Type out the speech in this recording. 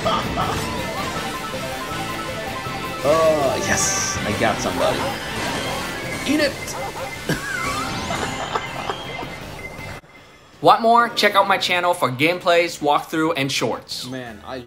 oh, yes. I got somebody. Eat it. Want more? Check out my channel for gameplays, walkthrough, and shorts. Man, I...